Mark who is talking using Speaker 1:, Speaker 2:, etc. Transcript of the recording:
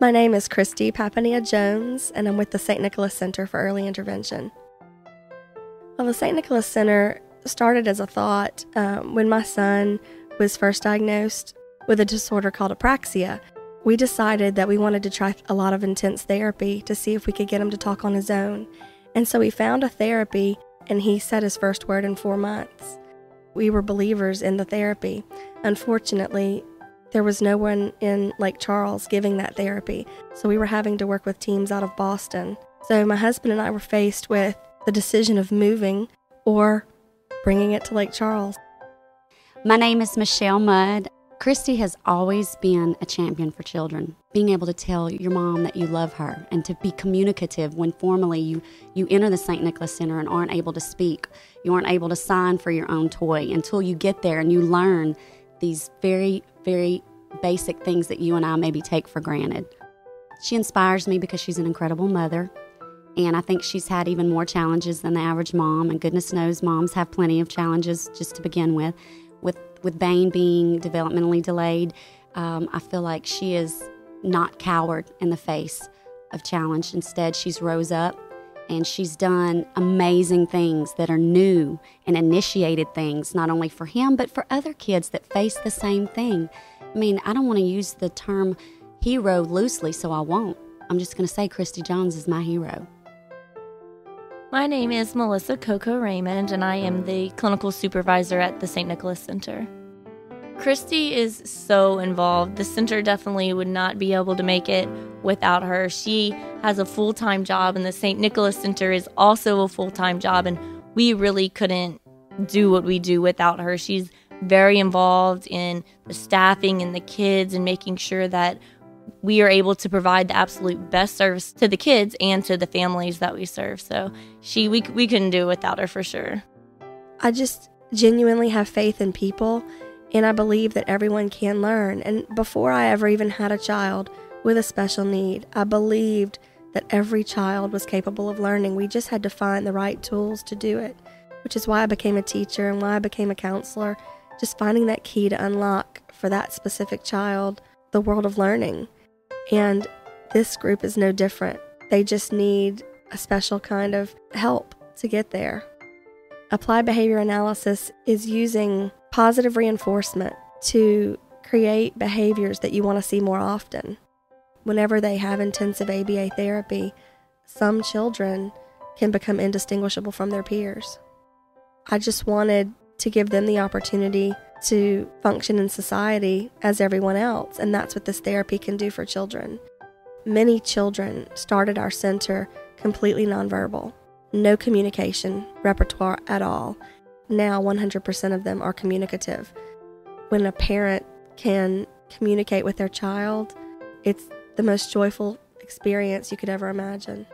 Speaker 1: My name is Christy Papania Jones, and I'm with the St. Nicholas Center for Early Intervention. Well, the St. Nicholas Center started as a thought um, when my son was first diagnosed with a disorder called apraxia. We decided that we wanted to try a lot of intense therapy to see if we could get him to talk on his own. And so we found a therapy, and he said his first word in four months. We were believers in the therapy. Unfortunately, there was no one in Lake Charles giving that therapy, so we were having to work with teams out of Boston. So my husband and I were faced with the decision of moving or bringing it to Lake Charles.
Speaker 2: My name is Michelle Mudd. Christy has always been a champion for children. Being able to tell your mom that you love her and to be communicative when formally you, you enter the St. Nicholas Center and aren't able to speak, you aren't able to sign for your own toy until you get there and you learn these very, very basic things that you and I maybe take for granted. She inspires me because she's an incredible mother. And I think she's had even more challenges than the average mom. And goodness knows, moms have plenty of challenges just to begin with. With, with Bane being developmentally delayed, um, I feel like she is not cowered in the face of challenge. Instead, she's rose up and she's done amazing things that are new and initiated things, not only for him, but for other kids that face the same thing. I mean, I don't want to use the term hero loosely, so I won't. I'm just going to say Christy Jones is my hero.
Speaker 3: My name is Melissa Coco Raymond, and I am the clinical supervisor at the St. Nicholas Center. Christy is so involved. The center definitely would not be able to make it without her. She has a full time job, and the St. Nicholas Center is also a full time job, and we really couldn't do what we do without her. She's very involved in the staffing and the kids and making sure that we are able to provide the absolute best service to the kids and to the families that we serve. So she we we couldn't do it without her for sure.
Speaker 1: I just genuinely have faith in people and I believe that everyone can learn. And before I ever even had a child with a special need, I believed that every child was capable of learning. We just had to find the right tools to do it, which is why I became a teacher and why I became a counselor. Just finding that key to unlock for that specific child the world of learning. And this group is no different. They just need a special kind of help to get there. Applied behavior analysis is using positive reinforcement to create behaviors that you want to see more often. Whenever they have intensive ABA therapy, some children can become indistinguishable from their peers. I just wanted to give them the opportunity to function in society as everyone else, and that's what this therapy can do for children. Many children started our center completely nonverbal, no communication repertoire at all. Now, 100% of them are communicative. When a parent can communicate with their child, it's the most joyful experience you could ever imagine.